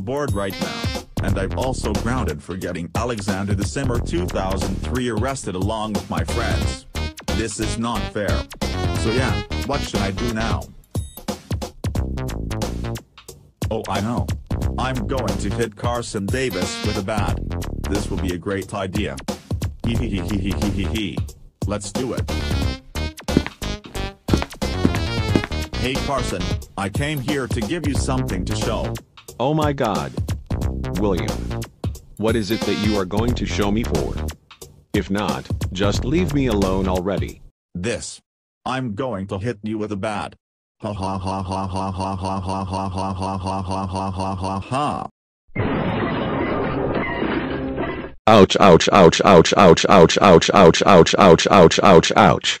board right now, and I'm also grounded for getting Alexander the Simmer 2003 arrested along with my friends. This is not fair. So yeah, what should I do now? Oh I know. I'm going to hit Carson Davis with a bat. This will be a great idea. Hee hee hee hee hee hee hee. Let's do it. Hey Carson, I came here to give you something to show. Oh my god. William. What is it that you are going to show me for? If not, just leave me alone already. This. I'm going to hit you with a bat. Ha ha ha ha ha ha ha ha ha ha ha ha ha ha ha ha ha. Ouch ouch ouch ouch ouch ouch ouch ouch ouch ouch ouch ouch ouch.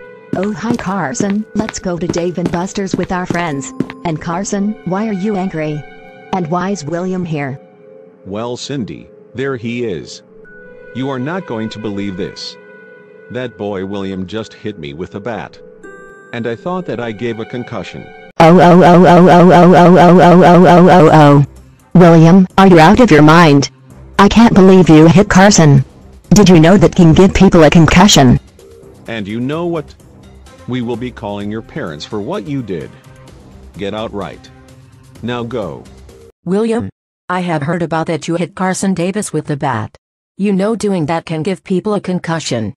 Oh hi Carson, let's go to Dave and Buster's with our friends. And Carson, why are you angry? And why is William here? Well Cindy, there he is. You are not going to believe this. That boy William just hit me with a bat. And I thought that I gave a concussion. Oh oh oh oh oh oh oh oh oh oh oh oh oh. William, are you out of your mind? I can't believe you hit Carson. Did you know that can give people a concussion? And you know what? We will be calling your parents for what you did. Get out right. Now go. William, I have heard about that you hit Carson Davis with the bat. You know doing that can give people a concussion.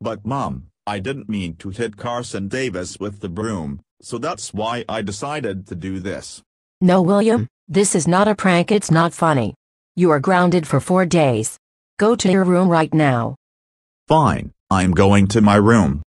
But mom, I didn't mean to hit Carson Davis with the broom, so that's why I decided to do this. No William, this is not a prank it's not funny. You are grounded for four days. Go to your room right now. Fine, I'm going to my room.